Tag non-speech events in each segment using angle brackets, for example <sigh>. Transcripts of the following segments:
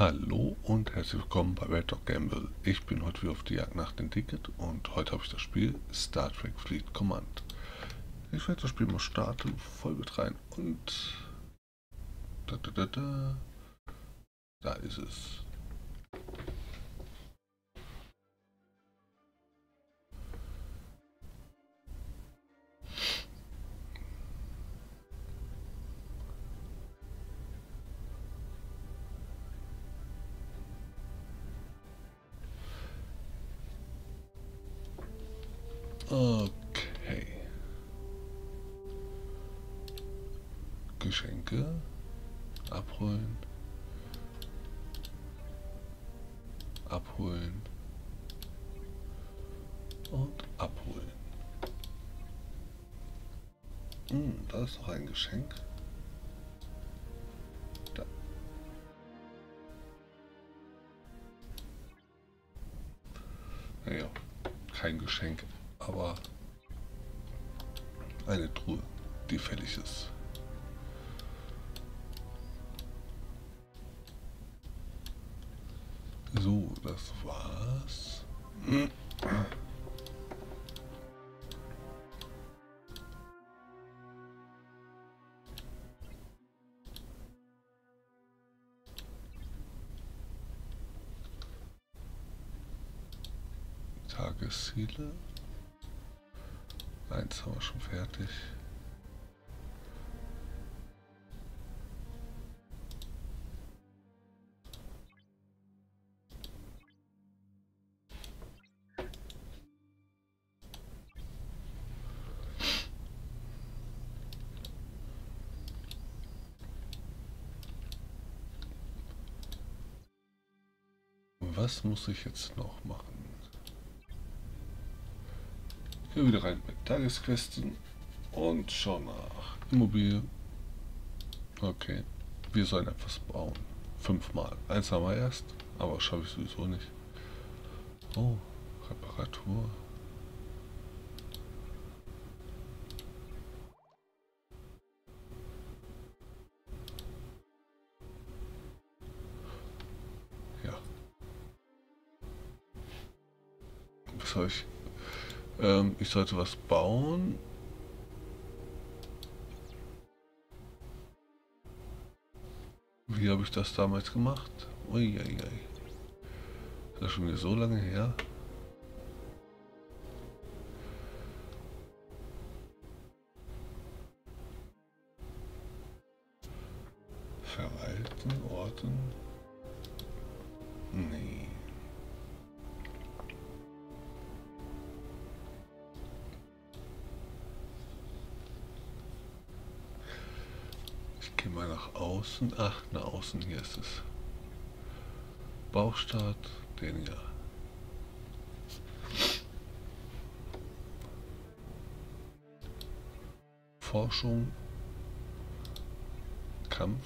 Hallo und herzlich willkommen bei Red Dog Gamble. Ich bin heute wieder auf die Jagd nach dem Ticket und heute habe ich das Spiel Star Trek Fleet Command. Ich werde das Spiel mal starten, voll mit rein und da, da, da, da. Da ist es. Abholen. Und abholen. Hm, da ist noch ein Geschenk. Da. Naja, kein Geschenk aber eine Truhe, die fällig ist. So, das war's. Was muss ich jetzt noch machen? Hier wieder rein mit Tagesquesten und schauen nach Immobilie. Okay, wir sollen etwas bauen. Fünfmal. Eins haben wir erst, aber schaffe ich sowieso nicht. Oh, Reparatur. Ähm, ich sollte was bauen. Wie habe ich das damals gemacht? Uiuiui. Das ist schon wieder so lange her. Verwalten, Orten. Nee. Wir nach außen. Ach, nach außen, hier ist es. Bauchstart, den hier. Forschung, Kampf.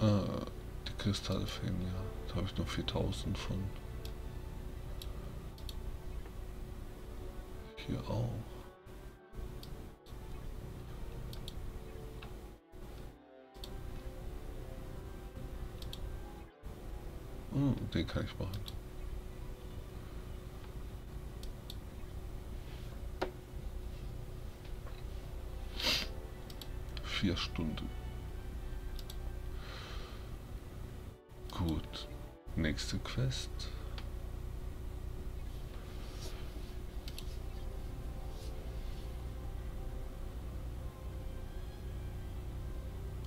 Ah, die Kristalle fehlen ja. Da habe ich noch 4000 von. Hier auch. Den kann ich machen. Vier Stunden. Gut. Nächste Quest.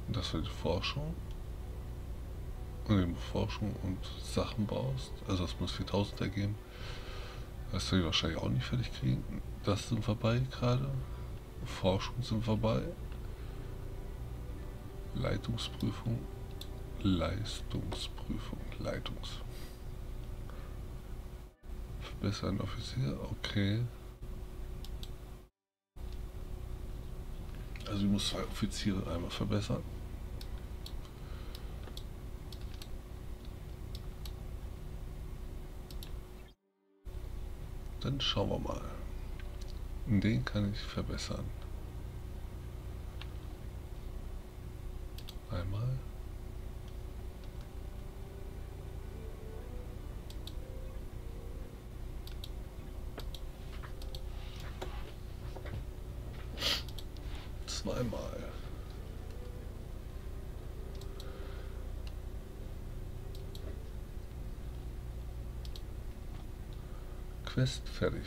Das war die Forschung in Forschung und Sachen baust, also das muss 4000 ergeben, das werde ich wahrscheinlich auch nicht fertig kriegen. Das sind vorbei gerade. Forschung sind vorbei. Leitungsprüfung. Leistungsprüfung. Leitungs. Verbessern Offizier. Okay. Also ich muss zwei Offiziere einmal verbessern. Dann schauen wir mal. Den kann ich verbessern. Einmal. Quest fertig.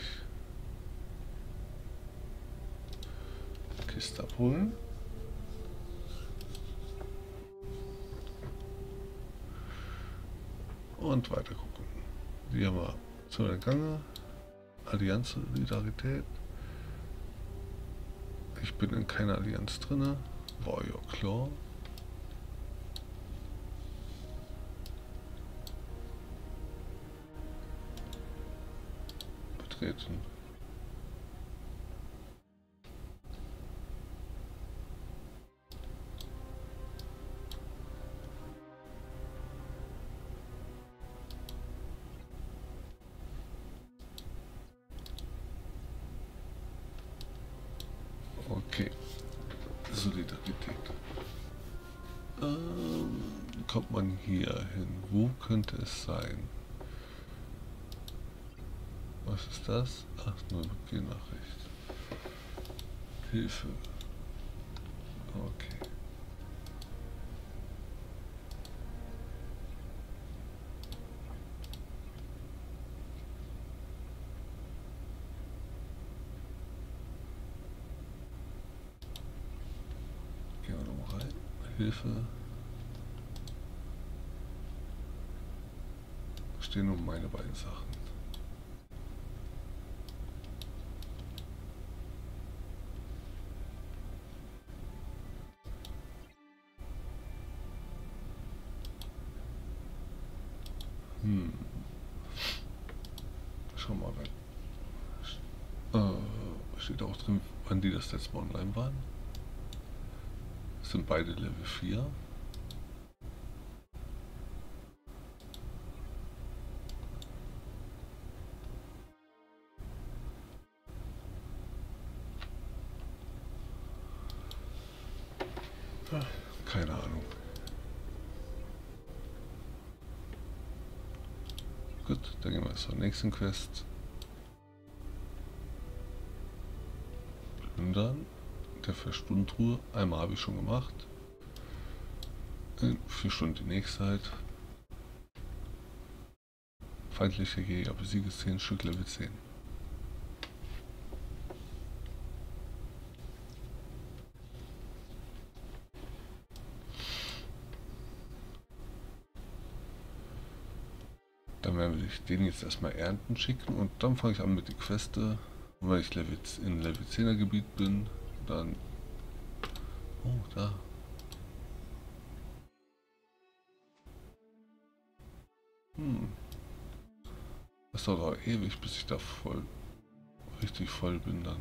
Kiste abholen. Und weiter gucken. Die haben wir zu Gange. Allianz Solidarität. Ich bin in keiner Allianz drinne. Warrior Claw. Betreten. Okay. Solidarität. Ähm, kommt man hier hin? Wo könnte es sein? Was ist das? Ach, nur Beginnachricht. Hilfe. Okay. Gehen wir nochmal rein. Hilfe. Stehen nur meine beiden Sachen. Steht auch drin, wann die das letzte Mal online waren. Sind beide Level 4. Keine Ahnung. Gut, dann gehen wir zur nächsten Quest. Der Verstundruhe. Einmal habe ich schon gemacht. In vier Stunden die nächste halt. Feindliche Jäger besiege 10 Stück Level 10. Dann werde ich den jetzt erstmal ernten schicken und dann fange ich an mit die Queste. Und wenn ich Level, in Level 10er Gebiet bin, dann... Oh, da. Hm. Das dauert auch ewig, bis ich da voll... richtig voll bin dann.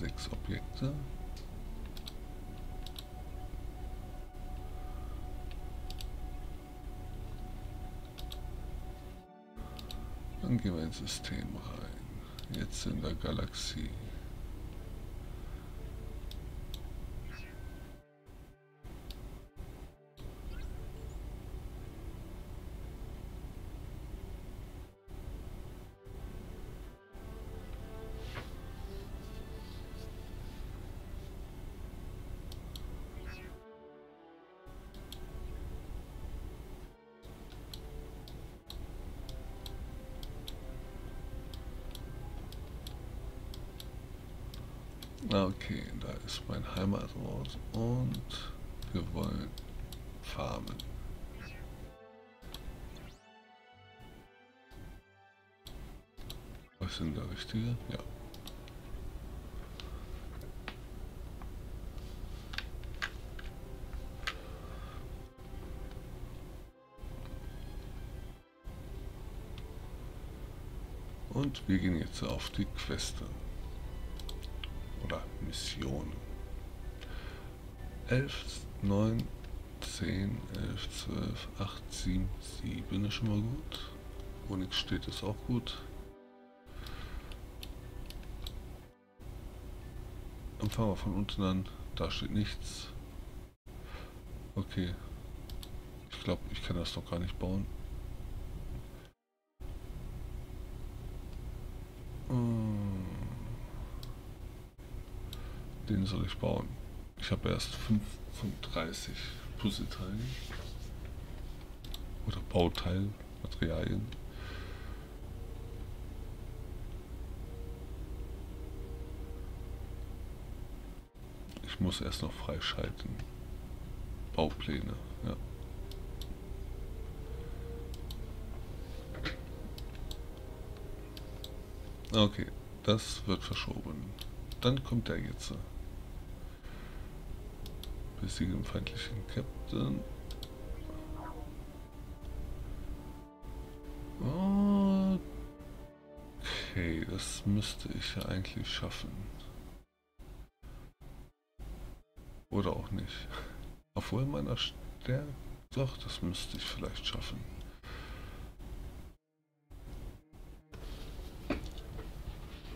Sechs Objekte. Dann gehen wir ins System rein. Jetzt in der Galaxie. Mein Heimatort und wir wollen farmen. Was sind der richtige? Ja. Und wir gehen jetzt auf die Queste. Oder Mission. 11, 9, 10, 11, 12, 8, 7, 7 ist schon mal gut. Wo nichts steht, ist auch gut. Dann fangen wir von unten an. Da steht nichts. Okay. Ich glaube, ich kann das doch gar nicht bauen. Ich habe erst 35 Puzzleteile oder Bauteilmaterialien. Ich muss erst noch freischalten. Baupläne, ja. Okay, das wird verschoben. Dann kommt der jetzt. Besiege den feindlichen Captain. Okay, das müsste ich ja eigentlich schaffen. Oder auch nicht. Obwohl meiner Stärke... Doch, das müsste ich vielleicht schaffen.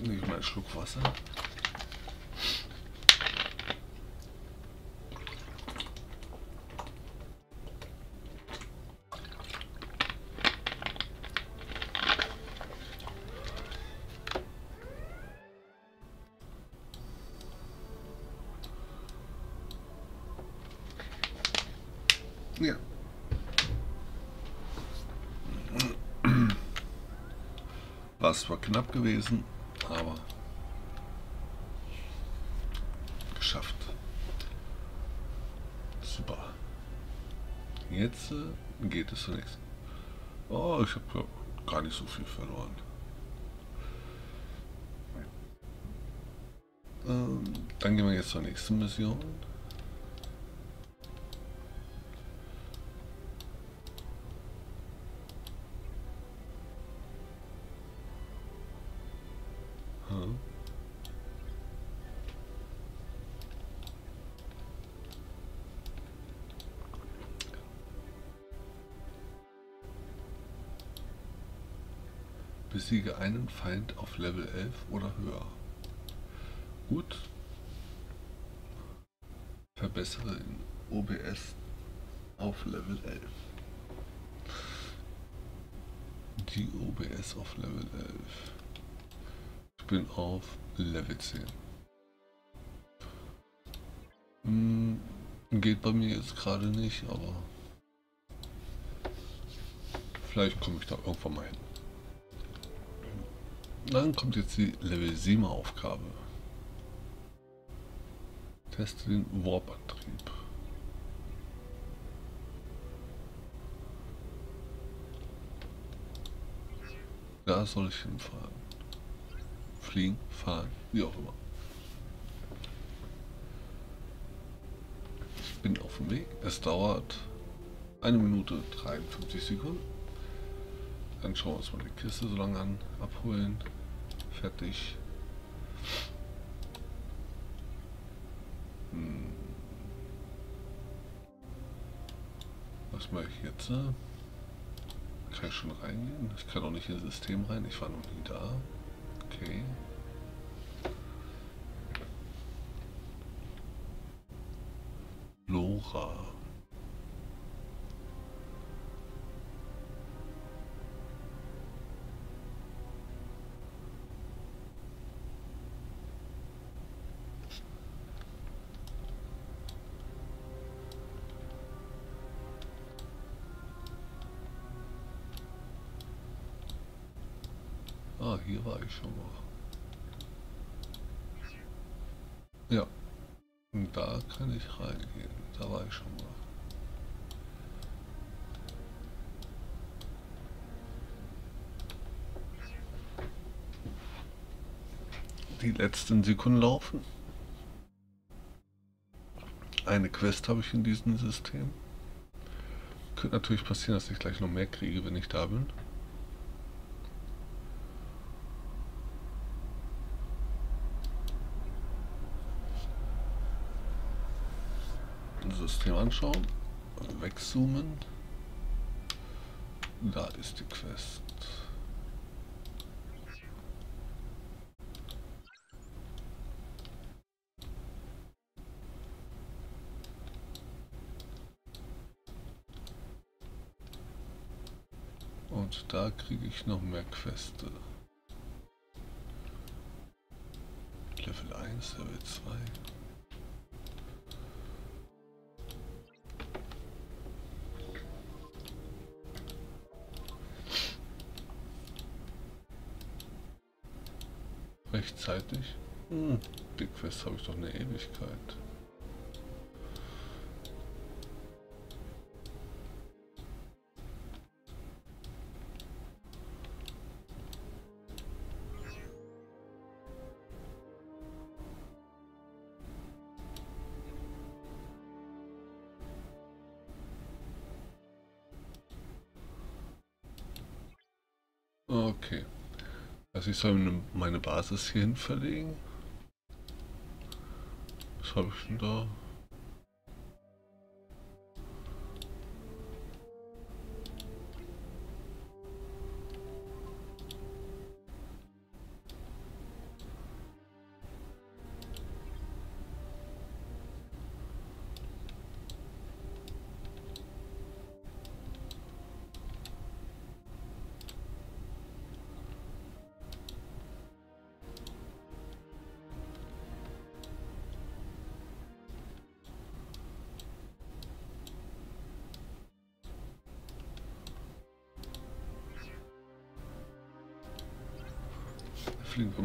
Nehme ich mal einen Schluck Wasser. Ja. War zwar knapp gewesen, aber geschafft. Super. Jetzt äh, geht es zunächst. Oh, ich habe gar nicht so viel verloren. Ähm, dann gehen wir jetzt zur nächsten Mission. Besiege einen Feind auf Level 11 oder höher. Gut. Verbessere in OBS auf Level 11. Die OBS auf Level 11. Ich bin auf Level 10. Hm, geht bei mir jetzt gerade nicht, aber vielleicht komme ich da irgendwann mal hin. Dann kommt jetzt die Level 7 Aufgabe. Teste den Warp-Antrieb. Da soll ich hinfahren. Fliegen, fahren, wie auch immer. Ich bin auf dem Weg. Es dauert eine Minute 53 Sekunden. Dann schauen wir uns mal die Kiste so lange an. Abholen. Fertig. Hm. Was mache ich jetzt? Kann ich schon reingehen? Ich kann auch nicht ins System rein. Ich war noch nie da. Okay. Lora. Ich schon mal. Ja. Und da kann ich reingehen. Da war ich schon mal. Die letzten Sekunden laufen. Eine Quest habe ich in diesem System. Könnte natürlich passieren, dass ich gleich noch mehr kriege, wenn ich da bin. System anschauen, wegzoomen. Da ist die Quest. Und da kriege ich noch mehr Queste. Level 1, Level 2. Hm, die Quest habe ich doch eine Ewigkeit. Okay. Also ich soll meine Basis hierhin verlegen. Was habe ich denn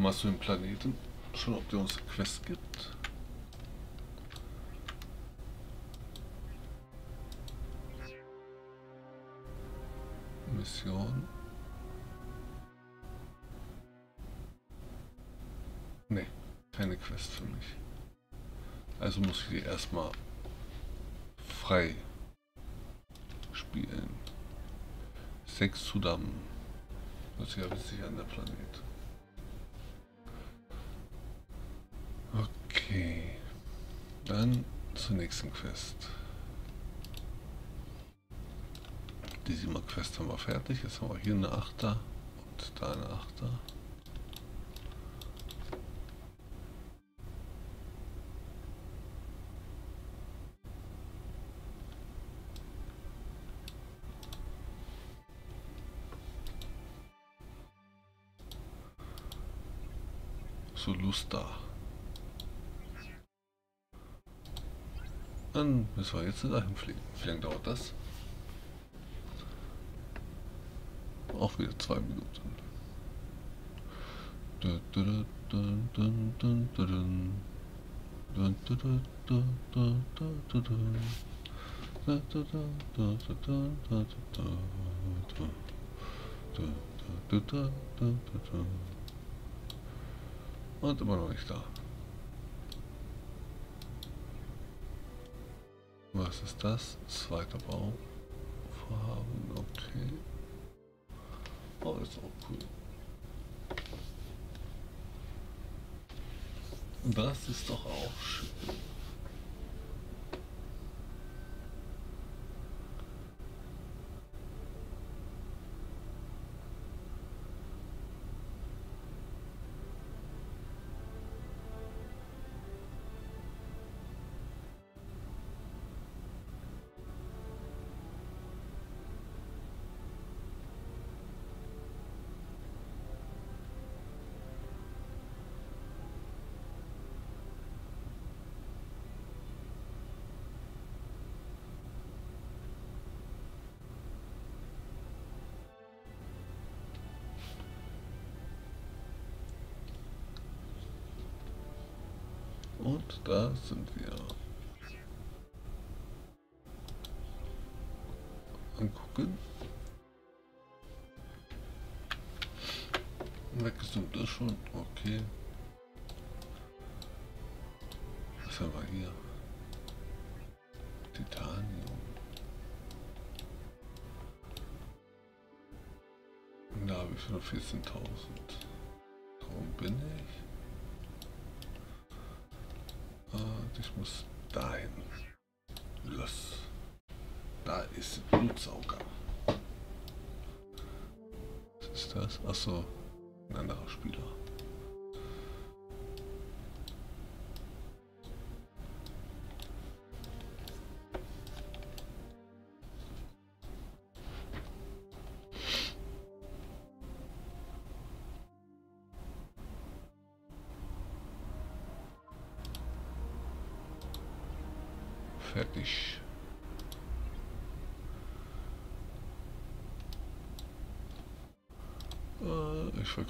mal zu dem Planeten. Schauen, ob der uns eine Quest gibt. Mission. Ne, keine Quest für mich. Also muss ich die erstmal frei spielen. Sechs Sudam. Das ist ja witzig an der Planet. Okay. Dann zur nächsten Quest. Die 7 Quest haben wir fertig. Jetzt haben wir hier eine Achter und da eine Achter. So Lust da. Dann müssen wir jetzt dahin fliegen. Wie lange dauert das? Auch wieder zwei Minuten. Und immer noch nicht da. Was ist das? Zweiter Bau. Vorhaben, okay. Oh, ist auch cool. Das ist doch auch schön. Und da sind wir. Angucken. Weggezoomt ist schon. Okay. Was haben wir hier? Titanium. Da habe ich nur 14.000. muss dahin. Los. Da ist Blutsauger. Was ist das? Achso, ein anderer Spieler.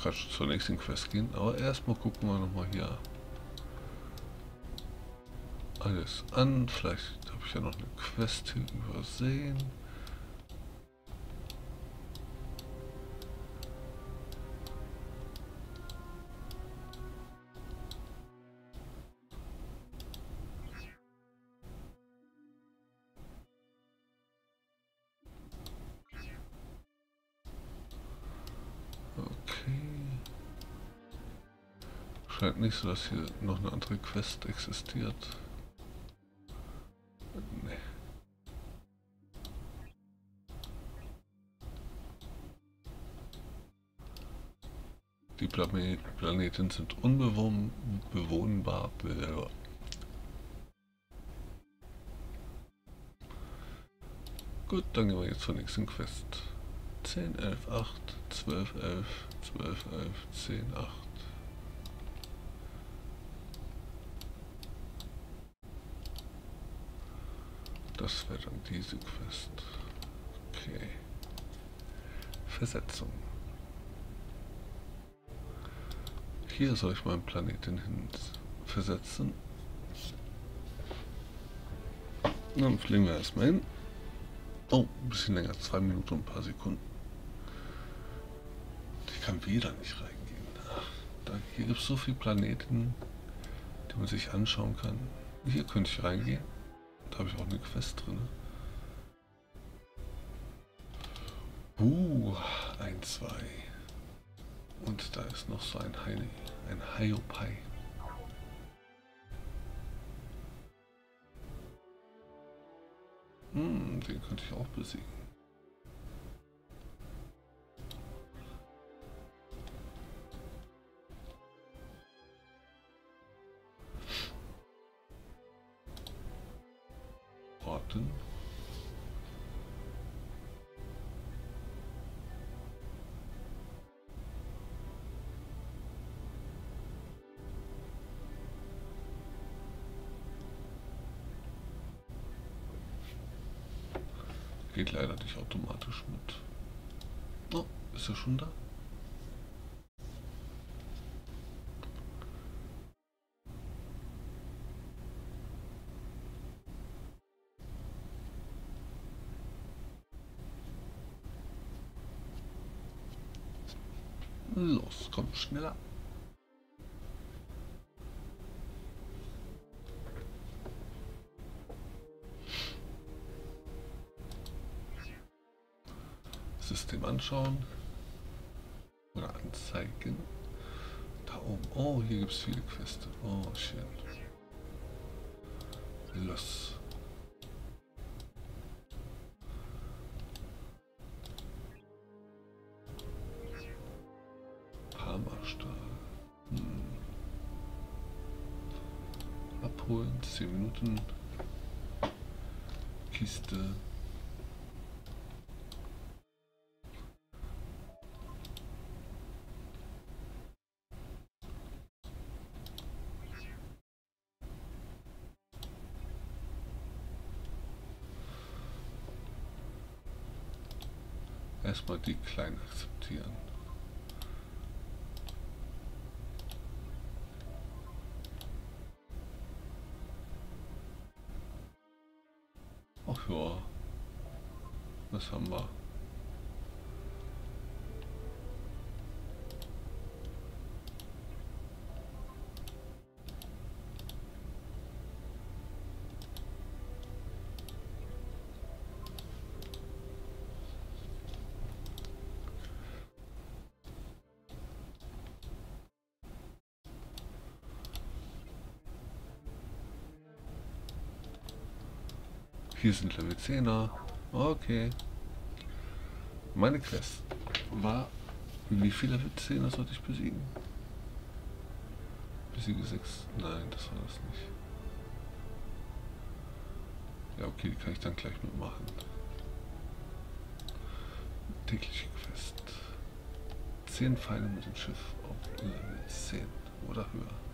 Gerade zur nächsten Quest gehen, aber erstmal gucken wir nochmal hier alles an. Vielleicht habe ich ja noch eine Quest hier übersehen. Scheint nicht so, dass hier noch eine andere Quest existiert. Nee. Die Planet Planeten sind unbewohnbar. Gut, dann gehen wir jetzt zur nächsten Quest. 10, 11, 8, 12, 11, 12, 11, 10, 8. Das wäre dann diese Quest. Okay. Versetzung. Hier soll ich meinen Planeten hin versetzen. Dann fliegen wir erstmal hin. Oh, ein bisschen länger, zwei Minuten und ein paar Sekunden. Ich kann wieder nicht reingehen. Ach, hier gibt es so viele Planeten, die man sich anschauen kann. Hier könnte ich reingehen. Da habe ich auch eine Quest drin. Uh, ein, zwei. Und da ist noch so ein Heini, ein Haiopai. Hm, den könnte ich auch besiegen. Los, komm, schneller. System anschauen. Oder anzeigen. Da oben. Oh, hier gibt es viele Quests. Oh, schön. Los. Erstmal die klein akzeptieren. Ach ja, was haben wir? Hier sind Level 10er. Okay. Meine Quest war, wie viele Level 10er sollte ich besiegen? Besiege 6. Nein, das war das nicht. Ja, okay, die kann ich dann gleich mitmachen. Tägliche Quest. 10 Pfeile mit dem Schiff auf Level 10 oder höher.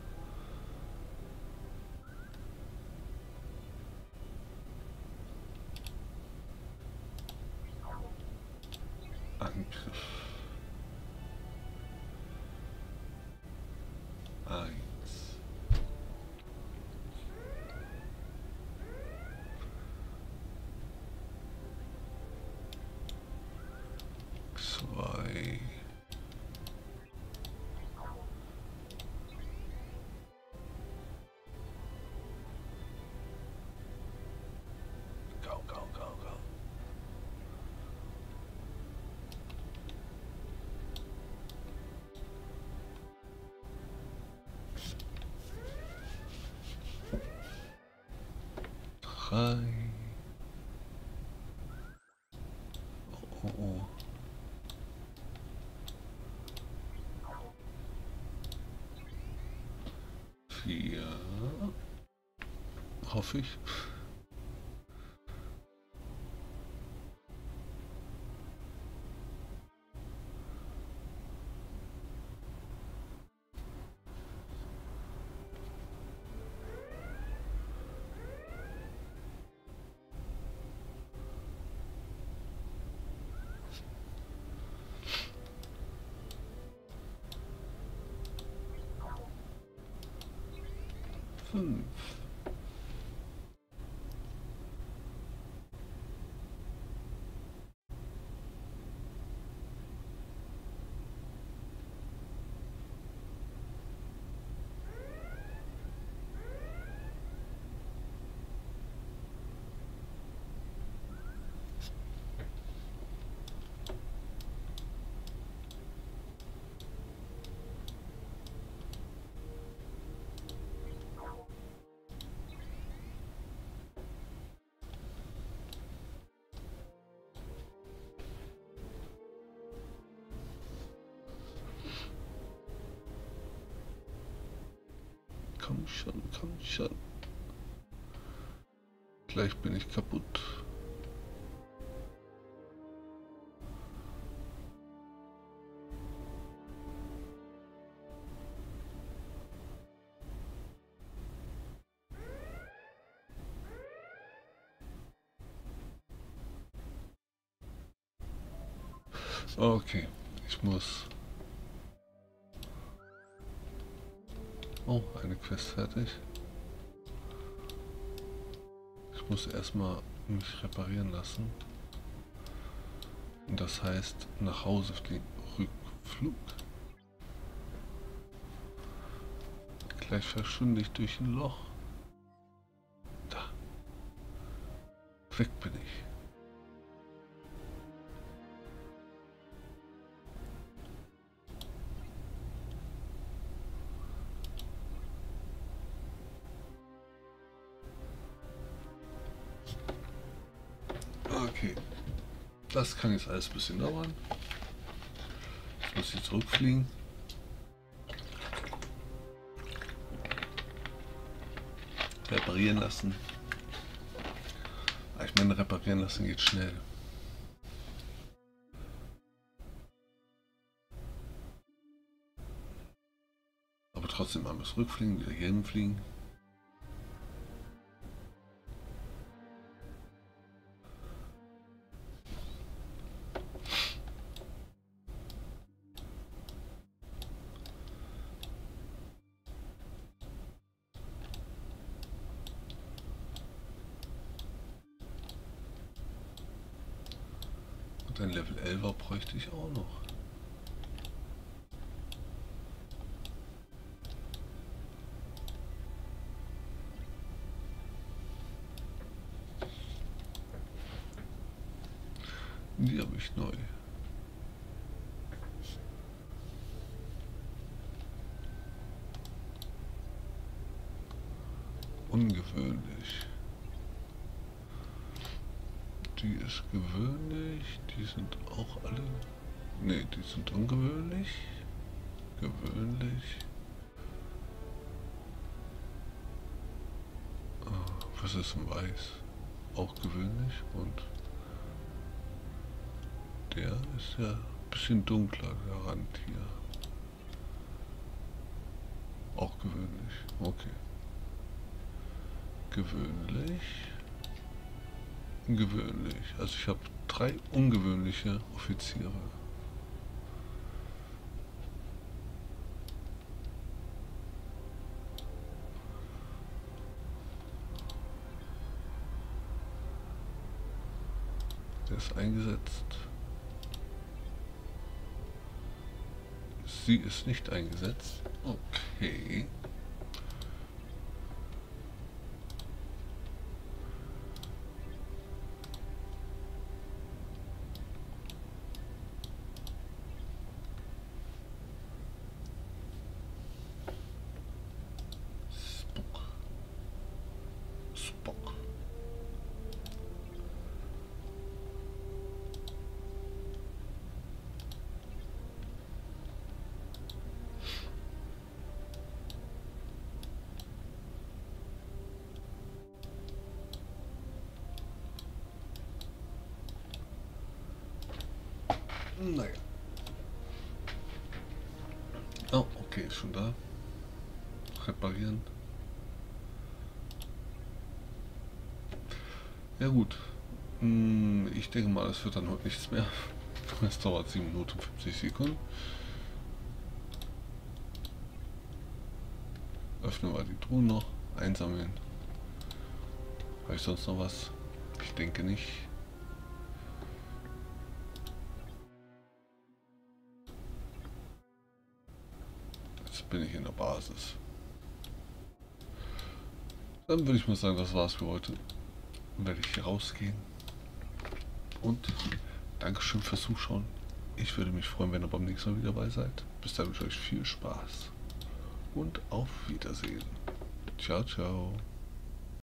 Frei. Oh, oh, oh. Vier. Hoffe ich. Komm schon, komm schon. Gleich bin ich kaputt. Okay, ich muss fertig. Ich muss erstmal mich reparieren lassen. Das heißt nach Hause fliegen. Rückflug. Gleich verschwinde ich durch ein Loch. Da. Weg bin ich. Kann jetzt alles ein bisschen dauern. Ich muss jetzt zurückfliegen. Reparieren lassen. Ich meine, reparieren lassen geht schnell. Aber trotzdem mal bis rückfliegen, wieder hier hinfliegen. Und ein Level 11er bräuchte ich auch noch. Die habe ich neu. Ungewöhnlich. Die ist gewöhnlich. Die sind auch alle... Ne, die sind ungewöhnlich. Gewöhnlich. Ah, was ist ein Weiß? Auch gewöhnlich und der ist ja ein bisschen dunkler, der Rand hier. Auch gewöhnlich. Okay. Gewöhnlich. Gewöhnlich. Also ich habe drei ungewöhnliche Offiziere. Der ist eingesetzt. Sie ist nicht eingesetzt. Okay. Naja. Oh, okay, schon da. Reparieren. Ja gut. Hm, ich denke mal, es wird dann heute nichts mehr. <laughs> Es dauert 7 Minuten 50 Sekunden. Öffnen wir die Truhen noch. Einsammeln. Habe ich sonst noch was? Ich denke nicht. Bin ich in der Basis. Dann würde ich mal sagen, das war's für heute. Dann werde ich hier rausgehen. Und Dankeschön fürs Zuschauen. Ich würde mich freuen, wenn ihr beim nächsten Mal wieder dabei seid. Bis dann wünsche ich euch viel Spaß. Und auf Wiedersehen. Ciao, ciao.